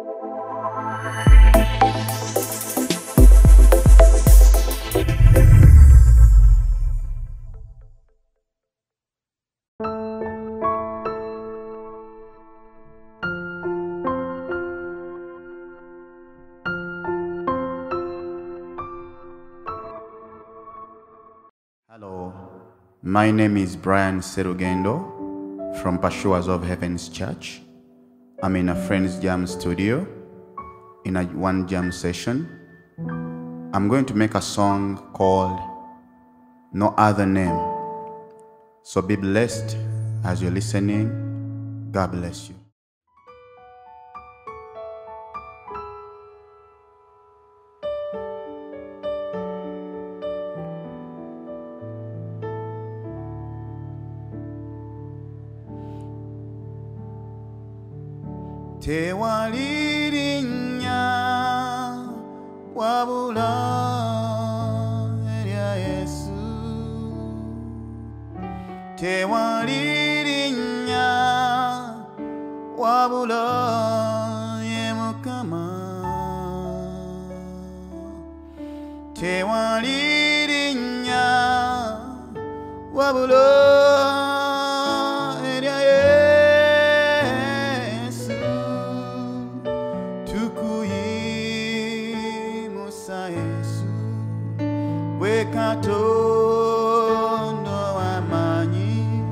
Hello, my name is Brian Serugendo from Pursuers of Heaven's Church. I'm in a friend's jam studio in a one jam session. I'm going to make a song called No Other Name. So be blessed as you're listening. God bless you. Tewalirinnya wabula erya yesu. Tewalirinnya wabula ye mukama. Tewalirinnya wabula 港の雨に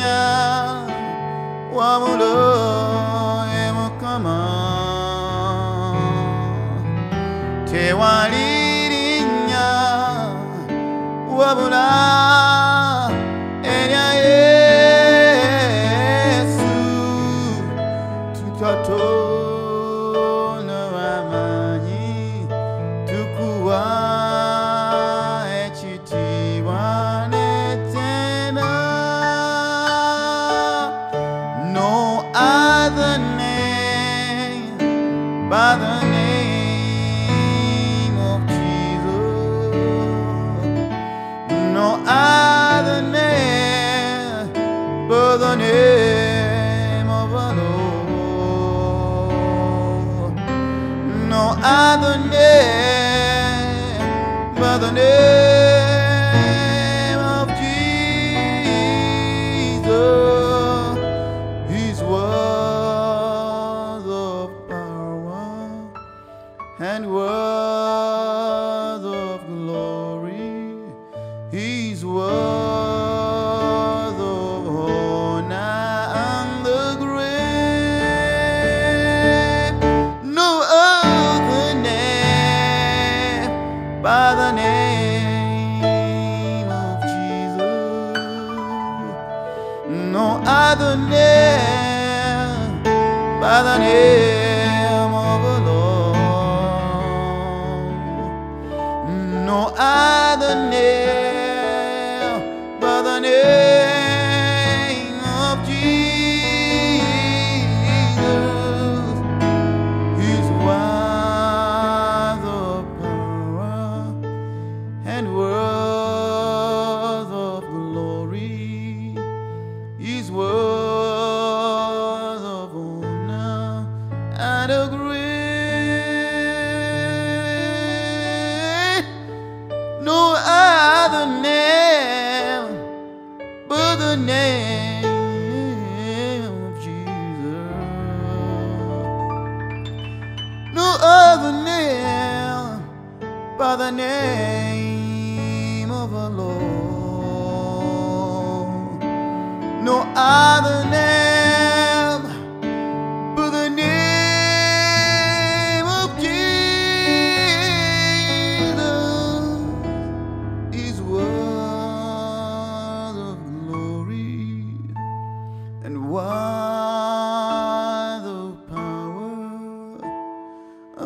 linnya wabula ye mukama tewali but the name of our Lord. No other name but the name of Jesus. His words of power and words No other name by the name and a great no other name but the name of Jesus. No other name but the name of the Lord. No other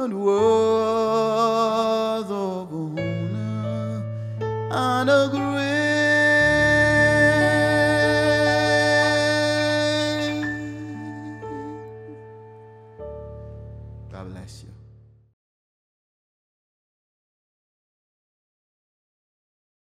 and